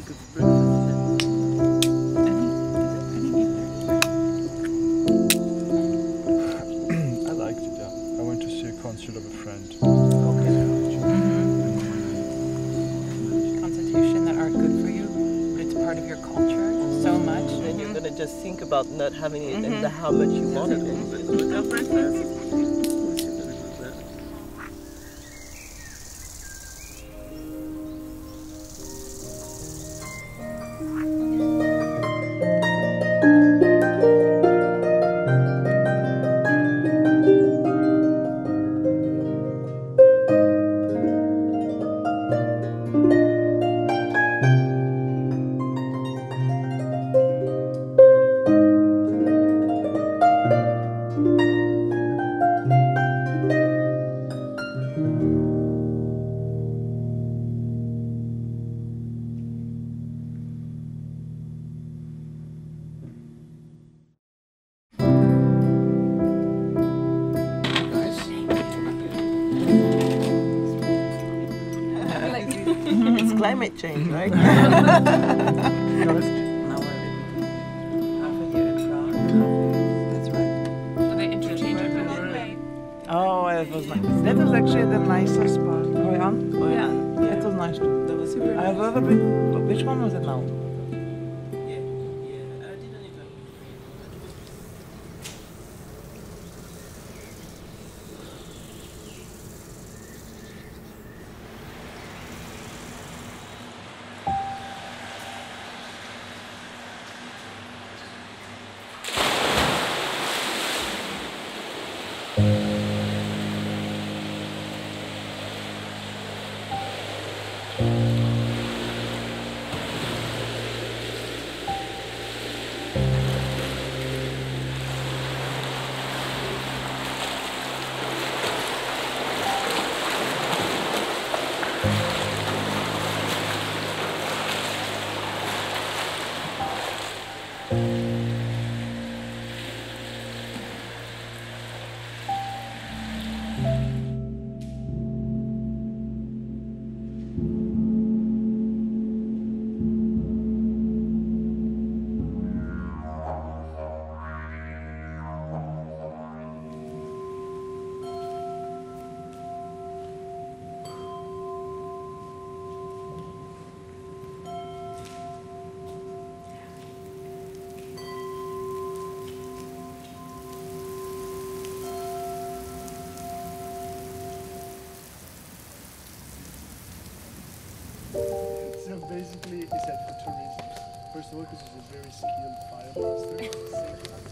because it's breakfast. I liked it, yeah. I went to see a concert of a friend. Constitution that aren't good for you, but it's part of your culture so much. And you're gonna just think about not having it and mm-hmm. how much you wanted it. it's climate change, mm-hmm. right? So they interchangeable. Oh, it was nice. That was actually the nicest part. Oh, yeah? Oh, yeah. That was nice too. That was super I have a little bit. Which one was it now? basically it's that for two reasons. First of all, because he's a very skilled fire master.